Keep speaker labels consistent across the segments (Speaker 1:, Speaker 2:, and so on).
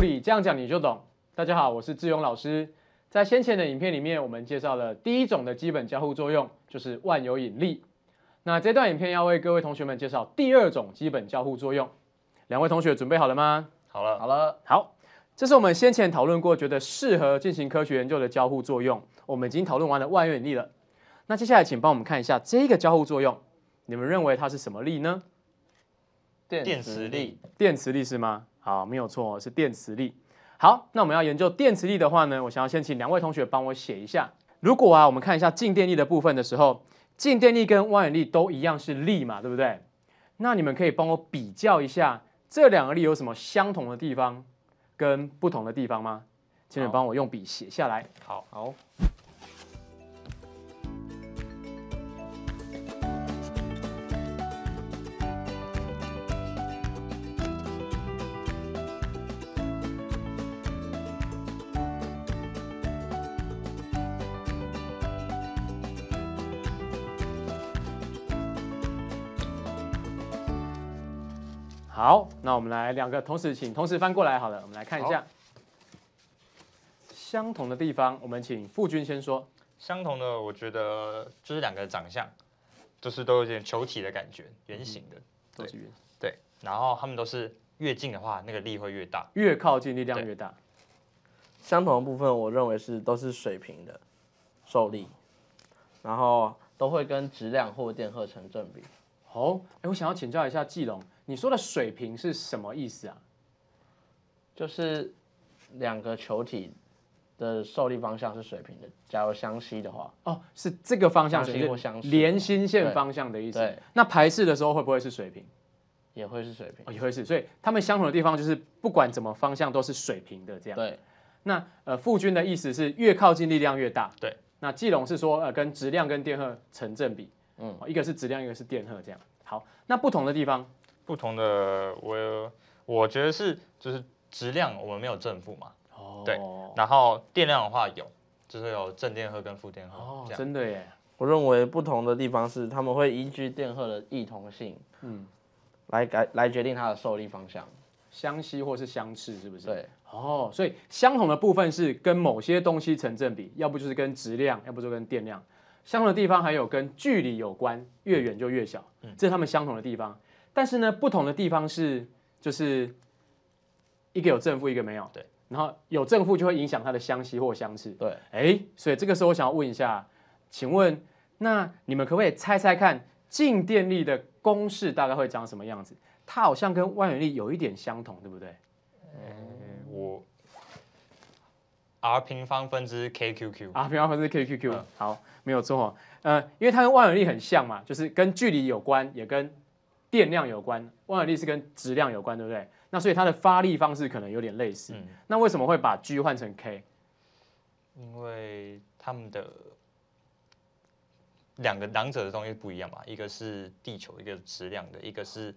Speaker 1: 物理这样讲你就懂。大家好，我是志勇老师。在先前的影片里面，我们介绍了第一种的基本交互作用，就是万有引力。那这段影片要为各位同学们介绍第二种基本交互作用。两位同学准备好了吗？
Speaker 2: 好了，
Speaker 3: 好了，
Speaker 1: 好，这是我们先前讨论过，觉得适合进行科学研究的交互作用。我们已经讨论完了万有引力了。那接下来，请帮我们看一下这个交互作用，你们认为它是什么力呢？
Speaker 2: 电磁力，
Speaker 1: 电磁力是吗？好，没有错，是电磁力。好，那我们要研究电磁力的话呢，我想要先请两位同学帮我写一下。如果啊，我们看一下静电力的部分的时候，静电力跟万有引力都一样是力嘛，对不对？那你们可以帮我比较一下这两个力有什么相同的地方跟不同的地方吗？请你们帮我用笔写下来。
Speaker 2: 好，
Speaker 3: 好，
Speaker 1: 好，那我们来两个同时请同时翻过来好了，我们来看一下相同的地方。我们请傅军先说。
Speaker 2: 相同的，我觉得就是两个长相，就是都有点球体的感觉，圆形的，
Speaker 1: 都是圆，
Speaker 2: 对。然后他们都是越近的话，那个力会越大。
Speaker 1: 越靠近力量越大。
Speaker 3: 相同的部分，我认为是都是水平的受力，然后都会跟质量或电荷成正比。
Speaker 1: 好，哎，我想要请教一下季龙，你说的水平是什么意思啊？
Speaker 3: 就是两个球体的受力方向是水平的，假如相吸的话，
Speaker 1: 哦，是这个方向
Speaker 3: 相吸或相似
Speaker 1: 连心线方向的意思。
Speaker 3: 对，
Speaker 1: 那排斥的时候会不会是水平？
Speaker 3: 也会是水平
Speaker 1: 哦，。也会是，所以它们相同的地方就是不管怎么方向都是水平的这样。
Speaker 3: 对，
Speaker 1: 那呃，傅军的意思是越靠近力量越大。
Speaker 2: 对。
Speaker 1: 那季龙是说呃，跟质量跟电荷成正比。
Speaker 3: 嗯
Speaker 1: 哦，一个是质量，一个是电荷这样。好，那不同的地方，
Speaker 2: 不同的，我我觉得是就是质量我们没有正负嘛，
Speaker 1: 哦
Speaker 2: 对然后电量的话有，就是有正电荷跟负电荷
Speaker 1: 哦
Speaker 2: 这，样。
Speaker 1: 真的耶。
Speaker 3: 我认为不同的地方是他们会依据电荷的异同性
Speaker 1: 嗯，
Speaker 3: 来改来决定它的受力方向。
Speaker 1: 相吸或是相斥，是不是？。
Speaker 3: 对，
Speaker 1: 哦，所以相同的部分是跟某些东西成正比，要不就是跟质量，要不就跟电量。相同的地方还有跟距离有关，越远就越小，这是他们相同的地方。但是呢，不同的地方是就是一个有正负，一个没有。
Speaker 2: 对。
Speaker 1: 然后有正负就会影响它的相吸或相斥。
Speaker 3: 对，
Speaker 1: 哎，所以这个时候我想要问一下，请问那你们可不可以猜猜看，静电力的公式大概会长什么样子？它好像跟万有引力有一点相同，对不对？
Speaker 2: 嗯我 r 平方分之
Speaker 1: kQq，r，平方分之 kQq，、
Speaker 2: 嗯
Speaker 1: 好，没有错。呃，因为它跟万有引力很像嘛，就是跟距离有关，也跟电量有关。万有力是跟质量有关，对不对？那所以它的发力方式可能有点类似。
Speaker 2: 嗯
Speaker 1: 那为什么会把 G 换成 K？
Speaker 2: 因为他们的两个两者的东西不一样嘛，一个是地球，一个是质量的，一个是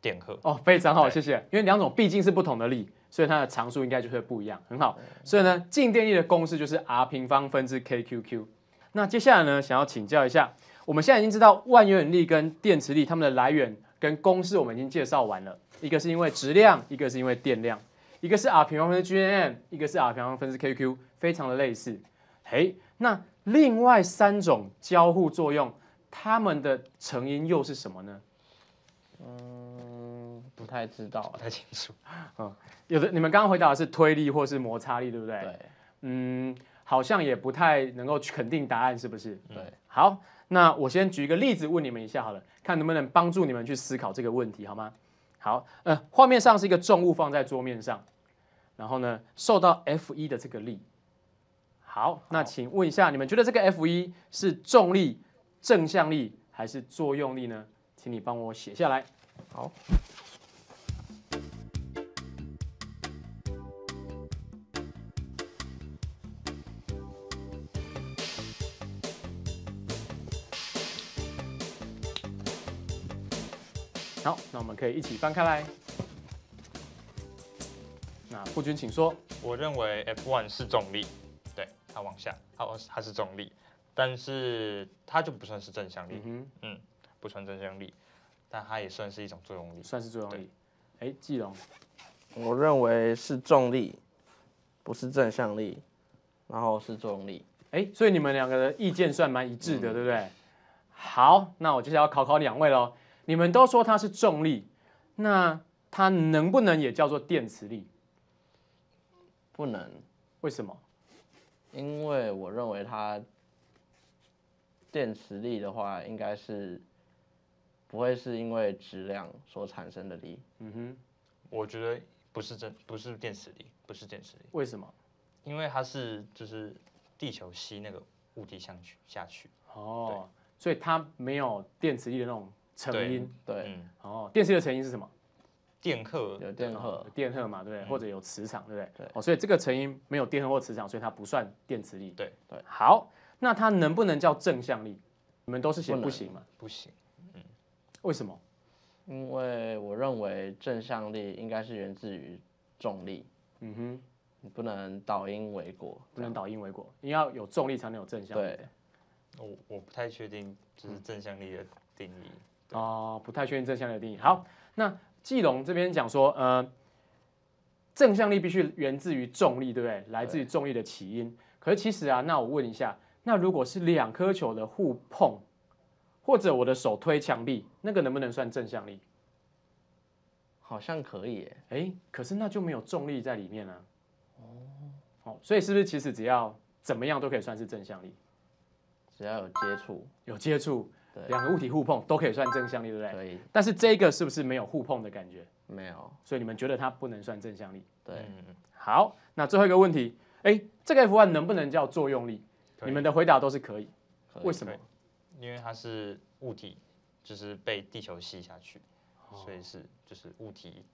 Speaker 2: 电荷。
Speaker 1: 哦，非常好，
Speaker 2: 对
Speaker 1: 谢谢。因为两种毕竟是不同的力，所以它的常数应该就会不一样，很好。所以呢，静电力的公式就是 r 平方分之 kqq。那接下来呢，想要请教一下，我们现在已经知道万有引力跟电磁力它们的来源跟公式，我们已经介绍完了。一个是因为质量，一个是因为电量，一个是 r 平方分之 Gm，一个是 r 平方分之 kq，非常的类似。嘿，那另外三种交互作用，它们的成因又是什么呢？
Speaker 3: 嗯，不太知道
Speaker 2: 不。太清楚。
Speaker 1: 嗯有的你们刚刚回答的是推力或是摩擦力，对不对？
Speaker 3: 对
Speaker 1: 嗯，好像也不太能够肯定答案，是不是？
Speaker 3: 对，
Speaker 1: 好，那我先举一个例子问你们一下好了，看能不能帮助你们去思考这个问题，好吗？好，呃，画面上是一个重物放在桌面上，然后呢，受到 F 一的这个力。好，那请问一下，你们觉得这个 F 一是重力、正向力还是作用力呢？请你帮我写下来。
Speaker 3: 好。
Speaker 1: 好，那我们可以一起翻开来。那傅君，请说。
Speaker 2: 我认为 F1 是重力，对，它往下，它它是重力，但是它就不算是正向力，
Speaker 1: 嗯哼，
Speaker 2: 不算正向力，但它也算是一种作用力。
Speaker 1: 算是作用力。哎，季龙，
Speaker 3: 我认为是重力，不是正向力，然后是作用力。
Speaker 1: 哎，所以你们两个的意见算蛮一致的，对不对？好，那我接下来要考考两位喽。你们都说它是重力，那它能不能也叫做电磁力？
Speaker 3: 不能，
Speaker 1: 为什么？
Speaker 3: 因为我认为它电磁力的话，应该是不会是因为质量所产生的力。
Speaker 1: 嗯哼，
Speaker 2: 我觉得不是真不是电磁力，不是电磁力，
Speaker 1: 为什么？
Speaker 2: 因为它是就是地球吸那个物体下去下去。
Speaker 1: 哦，所以它没有电磁力的那种成因。
Speaker 3: 对，
Speaker 2: 嗯，
Speaker 1: 哦，电磁的成因是什么？
Speaker 2: 电荷
Speaker 3: 有电荷
Speaker 1: 有，电荷嘛，对不对？
Speaker 2: 嗯
Speaker 1: 或者有磁场，对不对？
Speaker 3: 对
Speaker 1: 哦，所以这个成因没有电荷或磁场，所以它不算电磁力。
Speaker 2: 对
Speaker 3: 对。
Speaker 1: 好，那它能不能叫正向力？你们都是写
Speaker 3: 不
Speaker 1: 行嘛？
Speaker 2: 不行，嗯
Speaker 1: 为什么？
Speaker 3: 因为我认为正向力应该是源自于重力，
Speaker 1: 嗯哼，
Speaker 3: 你不能倒因为果，
Speaker 1: 不能倒因为果，你要有重力才能有正向力。
Speaker 3: 对，
Speaker 2: 我我不太确定就是正向力的定义。
Speaker 1: 哦，不太确定正向力的定义。好，那季龙这边讲说，呃，正向力必须源自于重力，对不对？来自于重力的起因。可是其实啊，那我问一下，那如果是两颗球的互碰，或者我的手推墙壁，那个能不能算正向力？
Speaker 3: 好像可以耶。
Speaker 1: 哎，可是那就没有重力在里面啊。哦，好所以是不是其实只要怎么样都可以算是正向力？
Speaker 3: 只要有接触，
Speaker 1: 有接触，
Speaker 3: 对
Speaker 1: 两个物体互碰都可以算正向力，对不对？
Speaker 3: 可以
Speaker 1: 但是这个是不是没有互碰的感觉？
Speaker 3: 没有？
Speaker 1: 所以你们觉得它不能算正向力？
Speaker 3: 对，
Speaker 2: 嗯，
Speaker 1: 好，那最后一个问题，哎，这个 F1 能不能叫作用力？你们的回答都是可以，
Speaker 3: 可以
Speaker 1: 为什么？
Speaker 2: 因为它是物体，就是被地球吸下去，所以是就是物体，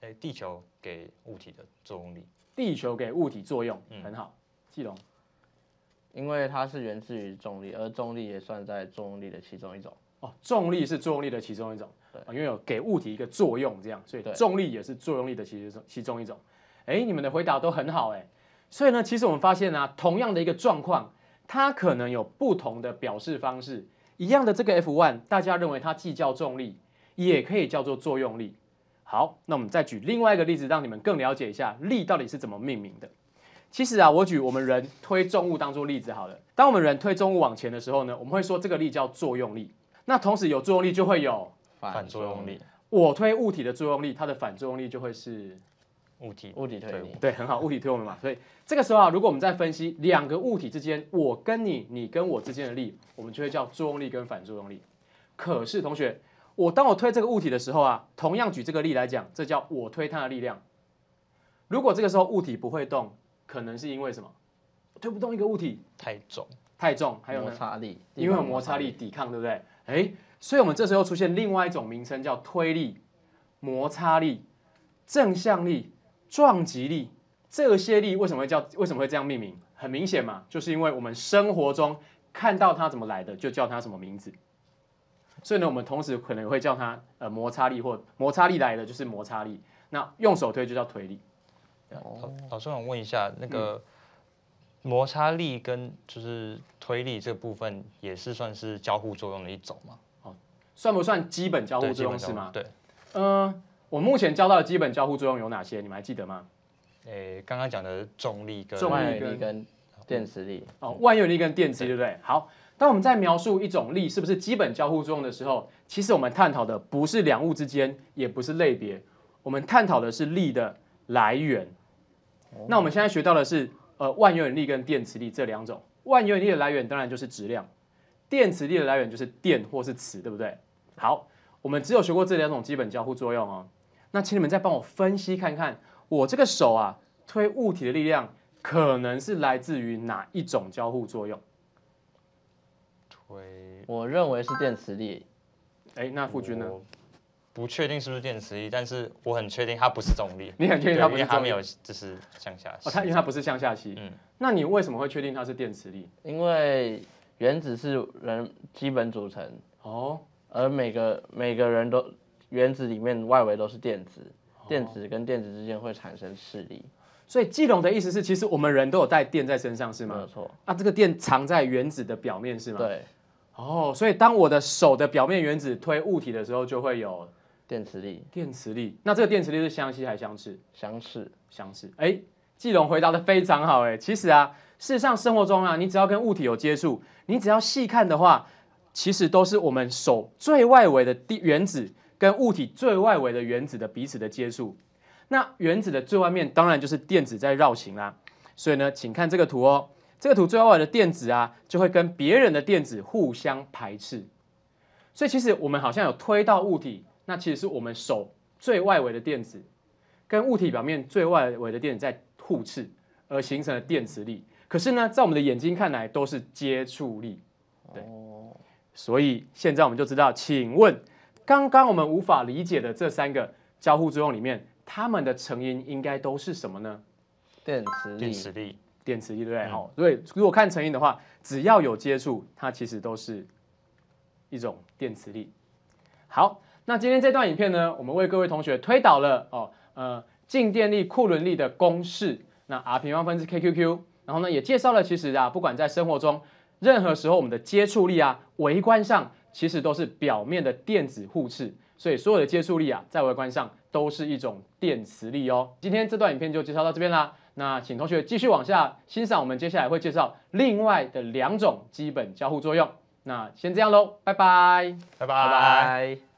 Speaker 2: 哎、地球给物体的作用力。
Speaker 1: 地球给物体作用，
Speaker 2: 嗯
Speaker 1: 很好。季龙，
Speaker 3: 因为它是源自于重力，而重力也算在作用力的其中一种。
Speaker 1: 哦，重力是作用力的其中一种，
Speaker 3: 对
Speaker 1: 啊因为有给物体一个作用，这样，所以
Speaker 3: 对
Speaker 1: 重力也是作用力的其中其中一种。哎，你们的回答都很好，哎，所以呢，其实我们发现啊，同样的一个状况，它可能有不同的表示方式。一样的这个 F1，大家认为它既叫重力，也可以叫做作用力。好，那我们再举另外一个例子，让你们更了解一下力到底是怎么命名的。其实啊，我举我们人推重物当做例子好了。当我们人推重物往前的时候呢，我们会说这个力叫作用力。那同时有作用力就会有
Speaker 2: 反作用力，
Speaker 1: 我推物体的作用力，它的反作用力就会是
Speaker 2: 物体
Speaker 3: 物体推力，
Speaker 1: 对，很好，物体推我们嘛。所以这个时候啊，如果我们在分析两个物体之间，我跟你，你跟我之间的力，我们就会叫作用力跟反作用力。可是同学，我当我推这个物体的时候啊，同样举这个力来讲，这叫我推它的力量。如果这个时候物体不会动，可能是因为什么？推不动一个物体
Speaker 2: 太重，
Speaker 1: 太重，还有
Speaker 3: 摩？擦力，
Speaker 1: 因为有摩擦力抵抗，对不对？哎，所以我们这时候出现另外一种名称叫推力、摩擦力、正向力、撞击力。这些力为什么会叫为什么会这样命名？很明显嘛，就是因为我们生活中看到它怎么来的，就叫它什么名字。所以呢，我们同时可能会叫它呃摩擦力或摩擦力来的就是摩擦力，那用手推就叫推力。
Speaker 2: 老老师，我想问一下，那个摩擦力跟就是推力这部分也是算是交互作用的一种吗？
Speaker 1: 算不算基本交互，作用是吗？
Speaker 2: 对，
Speaker 1: 嗯、我目前教到的基本交互作用有哪些？你们还记得吗？
Speaker 2: 诶，刚刚讲的重力跟
Speaker 1: 重力跟
Speaker 3: 电磁力，
Speaker 1: 哦，万有力跟电磁力，对不对？好，当我们在描述一种力是不是基本交互作用的时候，其实我们探讨的不是两物之间，也不是类别，我们探讨的是力的来源。那我们现在学到的是呃万有引力跟电磁力这两种。万有引力的来源当然就是质量，电磁力的来源就是电或是磁，对不对？好，我们只有学过这两种基本交互作用哦。那请你们再帮我分析看看，我这个手啊推物体的力量可能是来自于哪一种交互作用？
Speaker 2: 推。
Speaker 3: 我认为是电磁力，
Speaker 1: 哎，那傅君呢？
Speaker 2: 我不确定是不是电磁力，但是我很确定它不是重力。
Speaker 1: 你很确定它不是重力
Speaker 2: 因为它没有就是向下吸。
Speaker 1: 哦，它因为它不是向下吸。
Speaker 2: 嗯
Speaker 1: 那你为什么会确定它是电磁力？
Speaker 3: 因为原子是人基本组成，
Speaker 1: 哦，
Speaker 3: 而每个每个人都原子里面外围都是电子，
Speaker 1: 哦
Speaker 3: 电子跟电子之间会产生势力，
Speaker 1: 所以季龙的意思是，其实我们人都有带电在身上，是吗？
Speaker 3: 没有错。
Speaker 1: 啊，这个电藏在原子的表面，是吗？。
Speaker 3: 对，
Speaker 1: 哦，所以当我的手的表面原子推物体的时候，就会有
Speaker 3: 电磁力
Speaker 1: 电磁力。那这个电磁力是相吸还是相斥？
Speaker 3: 相斥，
Speaker 1: 相斥。哎，季龙回答的非常好。哎，其实啊，事实上生活中啊，你只要跟物体有接触，你只要细看的话，其实都是我们手最外围的地原子跟物体最外围的原子的彼此的接触。那原子的最外面当然就是电子在绕行啦。所以呢，请看这个图哦。这个图最外围的电子啊，就会跟别人的电子互相排斥。所以其实我们好像有推到物体，那其实是我们手最外围的电子跟物体表面最外围的电子在互斥，而形成的电磁力。可是呢，在我们的眼睛看来都是接触力。对，所以现在我们就知道，请问刚刚我们无法理解的这三个交互作用里面，它们的成因应该都是什么呢？
Speaker 3: 电磁力，
Speaker 2: 电磁力，
Speaker 1: 电磁力，对不对？好，所以如果看成因的话，只要有接触，它其实都是一种电磁力。好，那今天这段影片呢，我们为各位同学推导了哦，呃，静电力库仑力的公式，那 R 平方分之 KQQ，然后呢，也介绍了其实啊，不管在生活中任何时候，我们的接触力啊，微观上其实都是表面的电子互斥，所以所有的接触力啊，在微观上都是一种电磁力哦。今天这段影片就介绍到这边啦。那请同学继续往下欣赏，我们接下来会介绍另外的两种基本交互作用。那先这样喽，拜拜，
Speaker 2: 拜
Speaker 3: 拜拜。